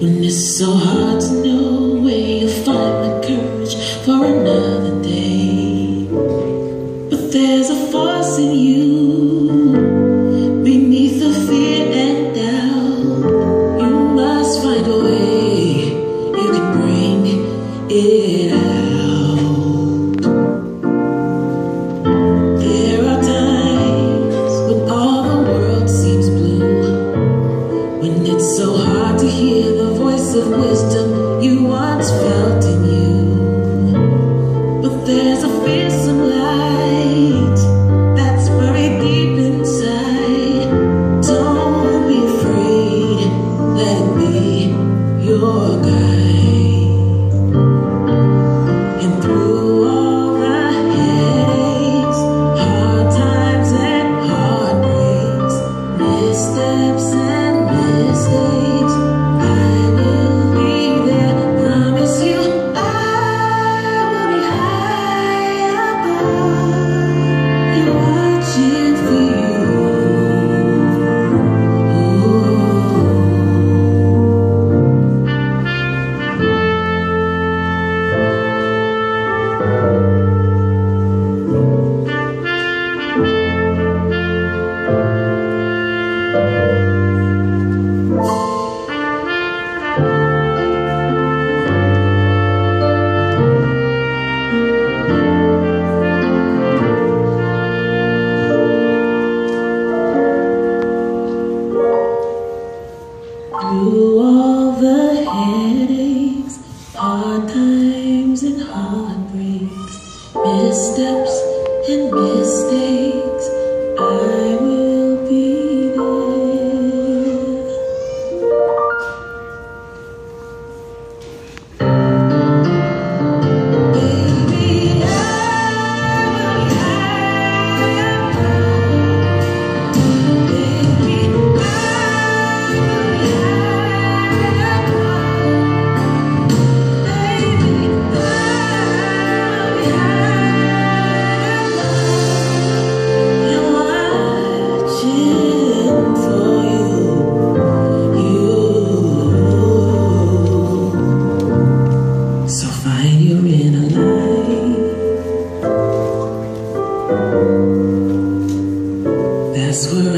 When it's so hard to know where you'll find the courage for another day. But there's a force in you so hard to hear the voice of wisdom you once felt Through all the headaches, hard times and heartbreaks, missteps and It's